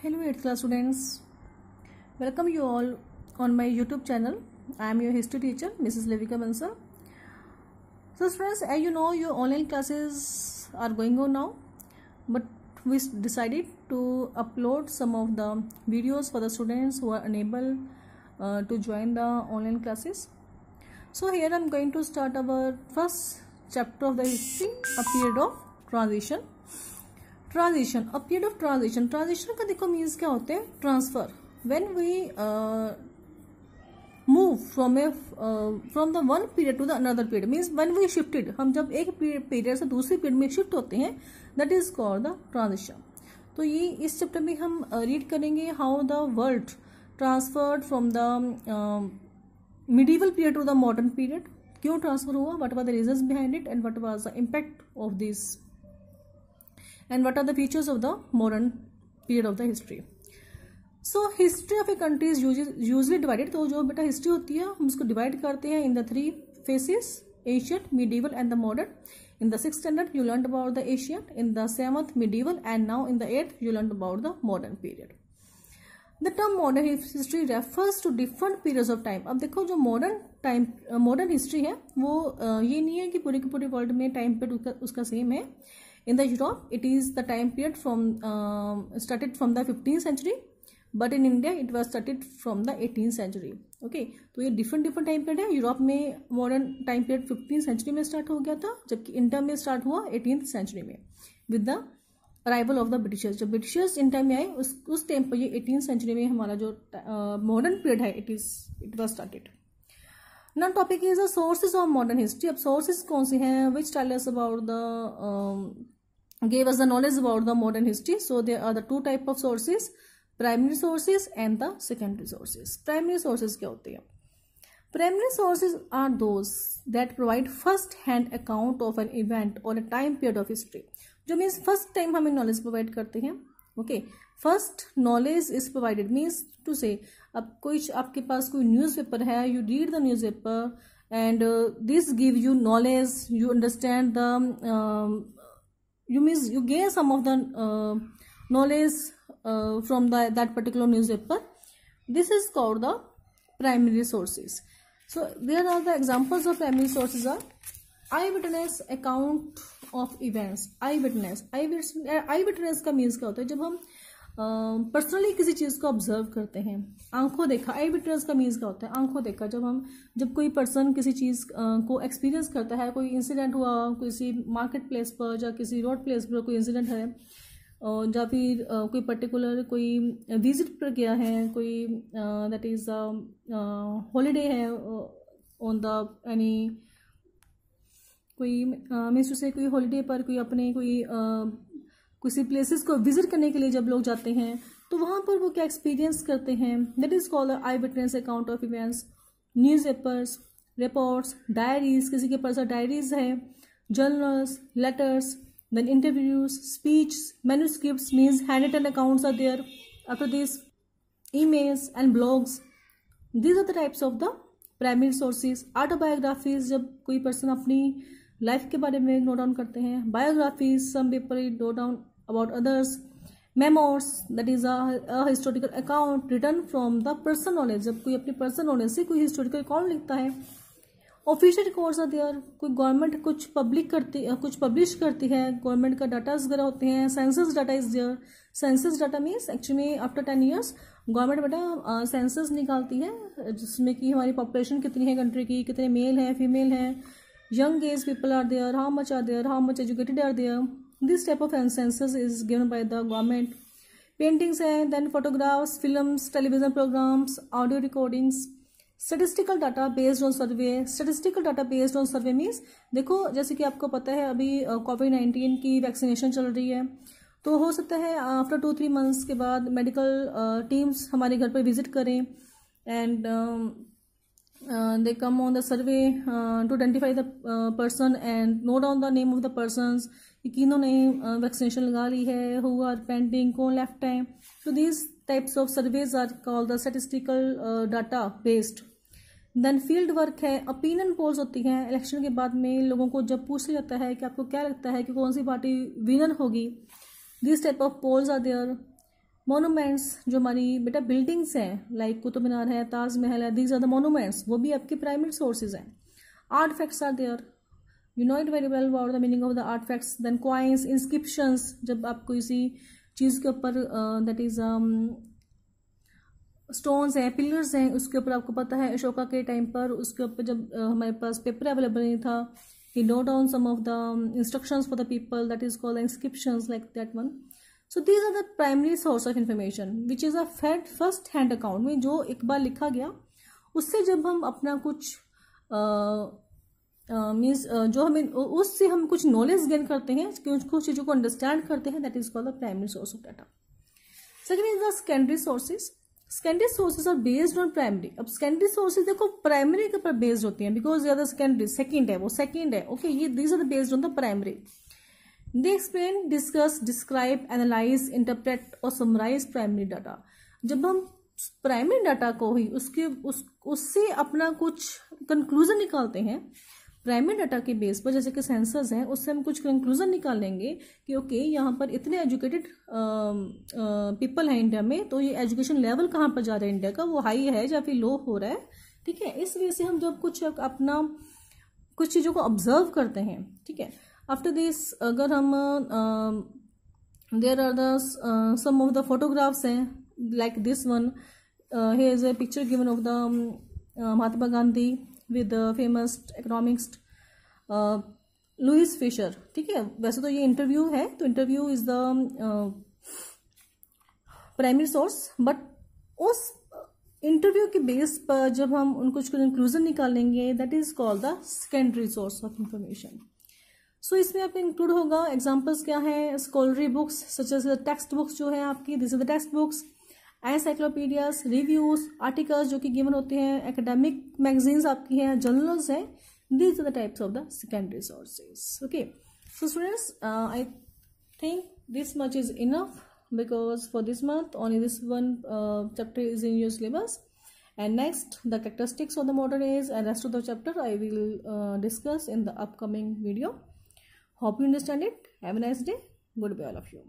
Hello, 8th class students. Welcome you all on my YouTube channel. I am your history teacher, Mrs. Levika Bansal. So, students, as you know, your online classes are going on now, but we decided to upload some of the videos for the students who are unable uh, to join the online classes. So, here I am going to start our first chapter of the history, a period of transition. Transition a period of transition transition का देखो means क्या होते हैं? Transfer when we move from a from the one period to the another period means when we shifted हम जब एक period से दूसरे पीरियड में शिफ्ट होते हैं that is called the transition तो ये इस चैप्टर में हम रीड uh, करेंगे how the world transferred from the medieval period to the modern period क्यों ट्रांसफ़र हुआ? What are the reason behind it and what was the impact of this and what are the features of the modern period of the history so history of a country usually divided तो जो बेटा history होती है हम उसको divide करते हैं in the three phases ancient medieval and the modern in the sixth standard you learned about the asian in the seventh medieval and now in the eighth you learned about the modern period the term modern history refers to different periods of time अब देखो जो modern time modern history है वो uh, ये नहीं है कि पूरे के पूरे वर्ल्ड में टाइम पीरियड उसका सेम है in the europe it is the time period from um, started from the 15th century but in India it was started from the eighteen century okay तो ये डिफरेंट डिफरेंट टाइम पीरियड है। Europe में modern time period fifteen century में start हो गया था जबकि India में स्टार्ट हुआ एटीन सेंचुरी में with the arrival of the Britishers जब ब्रिटिशर्स इंडिया में आए उस उस टाइम पर ये एटीन सेंचुरी में हमारा जो मॉडर्न uh, पीरियड है it is it was started ना topic is the sources of modern history अब सोर्सेज कौन से हैं? Which tell about the gave us the knowledge about the modern history. So there are the two type of sources, primary sources and the secondary sources. Primary sources क्या होते हैं Primary sources are those that provide first hand account of an event or a time period of history. जो means first time हमें knowledge provide करते हैं okay first knowledge is provided means to say अब कोई आपके पास कोई newspaper है you read the newspaper and uh, this give you knowledge you understand the um, you means you gain some of the uh, knowledge uh, from the that particular newspaper this is called the primary sources so there are the examples of primary sources are eyewitness account of events eyewitness eyewitness का means क्या होता है जब हम personally किसी चीज़ को observe करते हैं। आँखों देखा आई विटनेस का मीन्स क्या होता है? आँखों देखा, जब हम, जब कोई पर्सन किसी चीज़ को एक्सपीरियंस करता है, कोई इंसिडेंट हुआ किसी मार्केट प्लेस पर या किसी रोड प्लेस पर कोई इंसिडेंट है या फिर कोई पर्टिकुलर कोई विज़िट पर गया है, कोई दैट इज़ हॉलीडे है ऑन द एनी कोई मीन्स टू कोई हॉलीडे पर कोई अपने कोई किसी प्लेसेस को विज़िट करने के लिए जब लोग जाते हैं तो वहाँ पर वो क्या एक्सपीरियंस करते हैं? That is called eye witness account of events news papers reports diaries किसी के पास डायरीज है journals letters then interviews speech manuscript means hand written accounts are there after this emails and blogs these are the types of the primary sources autobiographies जब कोई person अपनी life के बारे में नोट डाउन करते हैं। Biographies some people note down about others memoirs that is a historical account written from the person knowledge जब कोई अपनी पर्सन नॉलेज से कोई हिस्टोरिकल अकाउंट लिखता है ऑफिशियल रिकॉर्ड्स आर देयर कोई गवर्नमेंट कुछ पब्लिक करती कुछ पब्लिश करती है गवर्नमेंट का डाटा वगैरह होते हैं census data is there census data means actually after ten years government बेटा सेंसस निकालती है, जिसमें कि हमारी पॉपुलेशन कितनी है कंट्री की, कितने मेल हैं फीमेल हैं young age people are there how much are there how much educated are there this type of census is given by the government paintings and then photographs films television programs audio recordings statistical data based on survey statistical data based on survey means देखो जैसे कि आपको पता है अभी Covid nineteen की vaccination चल रही है तो हो सकता है आफ्टर टू थ्री मंथ्स के बाद मेडिकल टीम्स हमारे घर पर विज़िट करें and they come on the survey uh, to identify the uh, person and note down the name of the persons कि किन्होंने वैक्सीनेशन लगा ली है हु आर पेंडिंग कौन लेफ़्ट है these types of surveys are called the statistical uh, data based then field work है opinion polls होती हैं election के बाद में लोगों को जब पूछ जाता है कि आपको क्या लगता है कि कौन सी पार्टी विनर होगी this type of polls are there monuments जो हमारी बेटा बिल्डिंग्स हैं लाइक कुतुब मीनार है ताजमहल है दीज आर द मोनूमेंट्स वो भी आपके प्राइमरी सोर्सेज हैं। Artefacts are there you know it very well about the meaning of the artefacts then coins inscriptions जब आप किसी चीज़ के ऊपर दैट इज़ स्टोन्स हैं पिलर्स हैं उसके ऊपर आपको पता है अशोका के टाइम पर उसके ऊपर जब uh, हमारे पास पेपर अवेलेबल नहीं था he note down some of the um, instructions for the people that is called like that that one these are the primary source of information which is a fact first hand account में जो एक बार लिखा गया उससे जब हम अपना कुछ मीन्स uh, uh, जो हमें उससे हम कुछ नॉलेज गेन करते हैं कुछ चीज़ों को अंडरस्टैंड करते हैं that is called the primary source of data second is the secondary sources secondary sources are based on primary अब सेकेंडरी सोर्सेज देखो प्राइमरी के ऊपर बेस्ड होती हैं बिकॉज़ ज़्यादा सेकेंडरी सेकेंड है वो सेकेंड है. ओके ये these are the based on the primary they explain discuss describe analyse interpret और समराइज प्राइमरी डाटा जब हम प्राइमरी डाटा को ही उसके, उस, उससे अपना कुछ कंक्लूजन निकालते हैं प्राइमरी डाटा के बेस पर जैसे कि सेंसर्स हैं, उससे हम कुछ कंक्लूजन निकाल लेंगे कि ओके यहाँ पर इतने एजुकेटेड पीपल हैं इंडिया में तो ये एजुकेशन लेवल कहाँ पर जा रहा है इंडिया का? वो हाई है या फिर लो हो रहा है? ठीक है? इस वजह से हम जब कुछ अपना, कुछ चीज़ों को ऑब्ज़र्व करते हैं, ठीक है? आफ्टर दिस अगर हम there are the some of the photographs हैं like this one he is a picture given of the Mahatma Gandhi with famous economics Louis Fischer ठीक है? वैसे तो ये इंटरव्यू है तो interview is the primary source but उस interview के बेस पर जब हम उन कुछ कंक्लूजन निकालेंगे that is called the secondary source of information so so, इसमें आपका इंक्लूड होगा एग्जाम्पल्स क्या है scholarly books such as text books जो है आपकी this is the text books encyclopaedias reviews articles जो कि गिवन होते हैं एकेडमिक मैगजीन्स आपकी हैं जर्नल्स हैं this are the types of the secondary sources okay so students I think this much is enough because for this month only this one chapter is in your syllabus and next the characteristics of the modern age and rest of the chapter I will discuss in the upcoming video hope you understand it. Have a nice day. Goodbye all of you